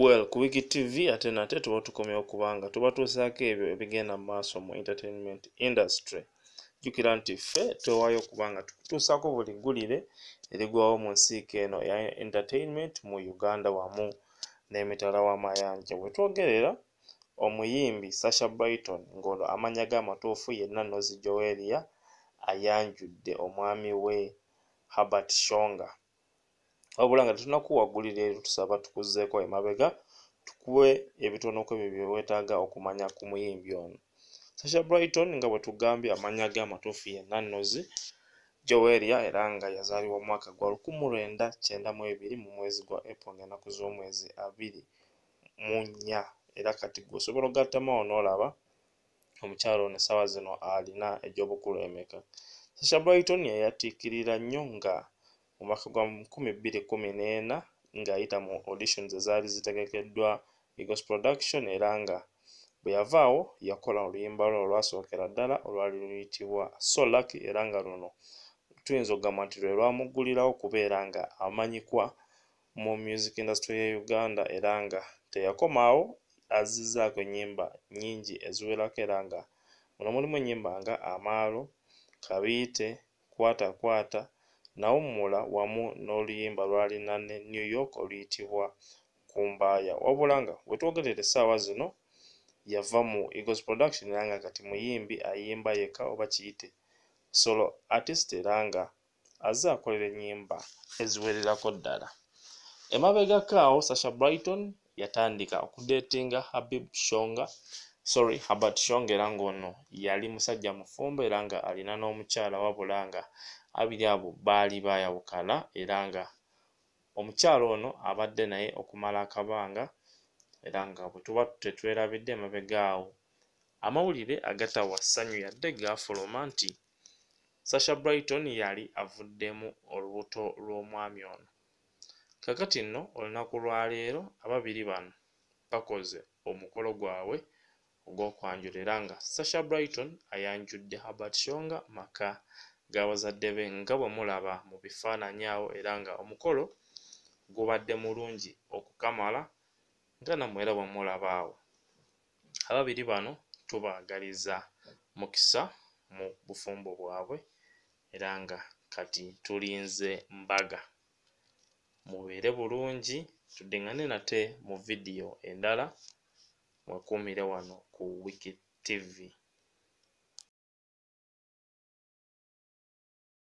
well ku wiki tv ate nate tuba tukomyewo kubanga tuba tuusaako ebyo ebigenda mu maaso mu entertainment industry. Jjukira nti ffe twewaayo kubanga tukutuusaako buli ggulire erigwawo mu nsiika eno ya entertainment mu uganda wamu n'emitala w'amayanja bwe twogerera omuyimbi sasha brighton ng'olwo amannya ge amatuufu yenna nozi joelia ayanjudde omwami we habert shonga wabula nga tetunakuwagulira ero tusaba tukuzzeeko emabega tukuwe ebitonoku ebyo bye weetaaga okumanya ku muyimbi ono. Sasha brighton nga bwe tugambye amanya ge amatuufu ye nannozi joelia era nga yazaalibwa mu mwaka gwa 1992 mu mwezi gwa april ng'ennaku z'omwezi abiri mu nnya. Era kati gwe osobola ogattamawo n'olaba omukyalo ono essaawa zino alina egy'obukulu emeka sasha brighton yayatiikirira nnyo nga mu mwaka gwa 2014 ng'ayita mu auditions ezaali zitegekeddwa egos production era nga bwe yavaawo yakola oluyimba lwe olwasookera ddala olwali luyitibwa solak era nga luno tuyinza okugamba nti lwe lwamuggulirawo kubeera nga amanyikwa mu music industry ye uganda era nga teyakomaawo azizzaako ennyimba nnyingi eziwerako era nga muno mulimu ennyimba nga amaalo kabiite kwata kwata nawummula wamu n'oluyimba lw'alina ne new york oluyitibwa kumbaaya wabula nga bwe twogerera essaawa zino yava mu egos production era nga kati muyimbi ayimba yekka oba kiyite solo artist era nga azze akolera ennyimba eziwererako ddala. Emabegako awo sasha brighton yatandika okudeetinga habib shonga sorry habert shonga era ng'ono yali musajja mufumbo era nga alina n'omukyala wabula nga abiri abo baali baayawukana era nga omukyala ono abadde naye okumala akabanga era nga bwe tuba tetwerabidde emabega awo. Amawulire agatawa ssanyu yadde gaafuluma nti sasha brighton yali avuddemu olubuto lw'omwami ono. Kakati nno olunaku lwaleero ababiri bano bakoze omukolo gwabwe ogw'okwanjula era nga sasha brighton ayanjudde habert shonga maka g'abazadde be nga bwe mulaba mu bifaananyi awo era nga omukolo gubadde mulungi okukamala nga nammwe era bwe mulaba awo. Ababiri bano tubaagaliza mukisa mu bufumbo bwabwe era nga kati tulinze mbaga. Mubeere bulungi tuddiŋŋane nate mu vidiyo endala mwekuumire wano ku wiki tv